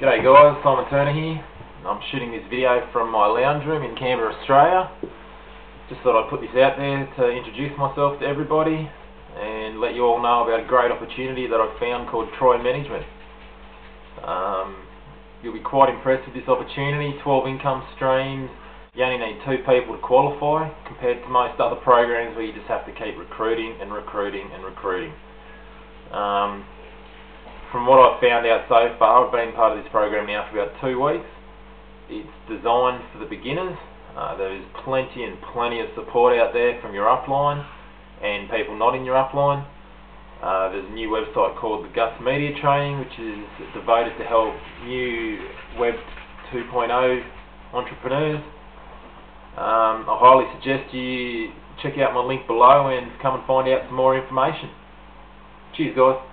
G'day guys, Simon Turner here. I'm shooting this video from my lounge room in Canberra, Australia. Just thought I'd put this out there to introduce myself to everybody and let you all know about a great opportunity that I've found called Troy Management. Um, you'll be quite impressed with this opportunity, 12 income streams, you only need two people to qualify compared to most other programs where you just have to keep recruiting and recruiting and recruiting. Um, from what I've found out so far, I've been part of this program now for about two weeks. It's designed for the beginners. Uh, there's plenty and plenty of support out there from your upline and people not in your upline. Uh, there's a new website called the Gus Media Training, which is devoted to help new Web 2.0 entrepreneurs. Um, I highly suggest you check out my link below and come and find out some more information. Cheers, guys.